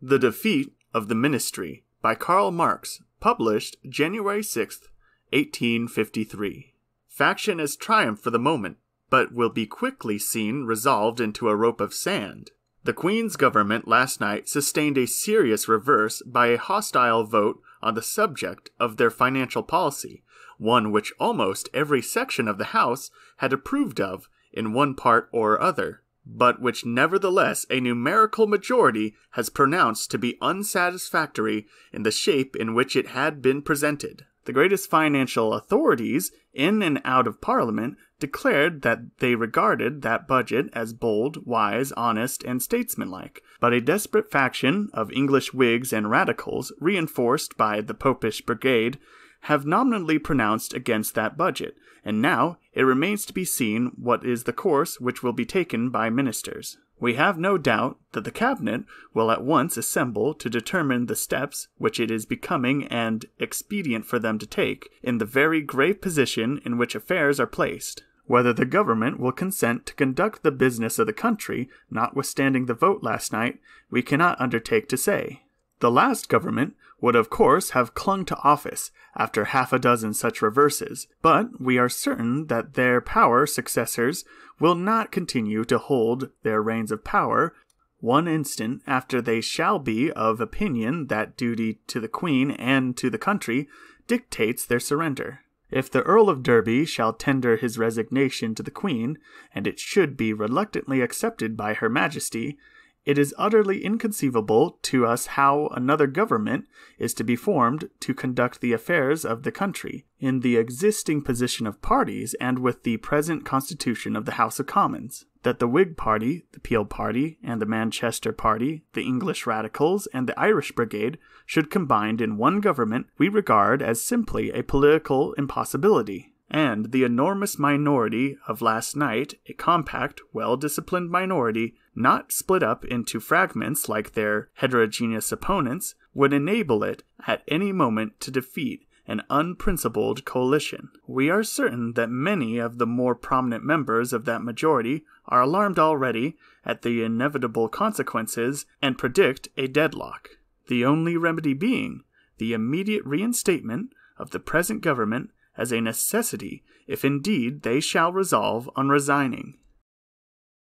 The Defeat of the Ministry by Karl Marx, published January 6th, 1853. Faction has triumphed for the moment, but will be quickly seen resolved into a rope of sand. The Queen's government last night sustained a serious reverse by a hostile vote on the subject of their financial policy, one which almost every section of the House had approved of in one part or other but which nevertheless a numerical majority has pronounced to be unsatisfactory in the shape in which it had been presented. The greatest financial authorities in and out of Parliament declared that they regarded that budget as bold, wise, honest, and statesmanlike, but a desperate faction of English Whigs and Radicals, reinforced by the Popish Brigade, have nominally pronounced against that budget, and now it remains to be seen what is the course which will be taken by ministers. We have no doubt that the Cabinet will at once assemble to determine the steps which it is becoming and expedient for them to take in the very grave position in which affairs are placed. Whether the government will consent to conduct the business of the country, notwithstanding the vote last night, we cannot undertake to say. The last government would of course have clung to office after half a dozen such reverses, but we are certain that their power successors will not continue to hold their reins of power one instant after they shall be of opinion that duty to the Queen and to the country dictates their surrender. If the Earl of Derby shall tender his resignation to the Queen, and it should be reluctantly accepted by Her Majesty, it is utterly inconceivable to us how another government is to be formed to conduct the affairs of the country, in the existing position of parties and with the present constitution of the House of Commons. That the Whig party, the Peel party, and the Manchester party, the English Radicals, and the Irish Brigade should combine in one government we regard as simply a political impossibility and the enormous minority of last night, a compact, well disciplined minority, not split up into fragments like their heterogeneous opponents, would enable it at any moment to defeat an unprincipled coalition. We are certain that many of the more prominent members of that majority are alarmed already at the inevitable consequences and predict a deadlock. The only remedy being the immediate reinstatement of the present government as a necessity if indeed they shall resolve on resigning.